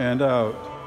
and out.